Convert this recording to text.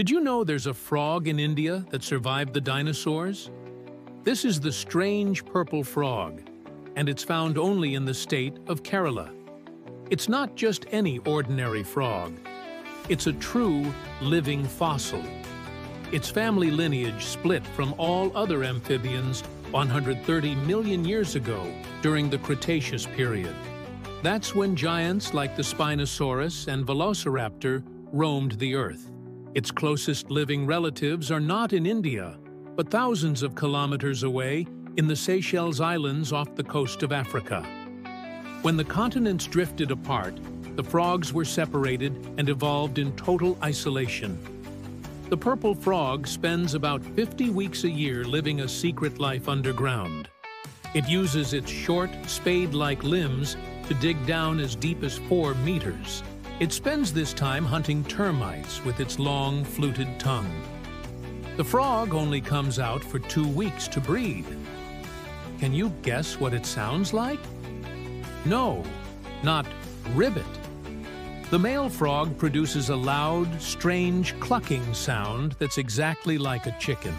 Did you know there's a frog in India that survived the dinosaurs? This is the strange purple frog, and it's found only in the state of Kerala. It's not just any ordinary frog. It's a true living fossil. Its family lineage split from all other amphibians 130 million years ago during the Cretaceous period. That's when giants like the Spinosaurus and Velociraptor roamed the Earth. Its closest living relatives are not in India, but thousands of kilometers away in the Seychelles Islands off the coast of Africa. When the continents drifted apart, the frogs were separated and evolved in total isolation. The purple frog spends about 50 weeks a year living a secret life underground. It uses its short, spade-like limbs to dig down as deep as 4 meters. It spends this time hunting termites with its long, fluted tongue. The frog only comes out for two weeks to breed. Can you guess what it sounds like? No, not ribbit. The male frog produces a loud, strange clucking sound that's exactly like a chicken.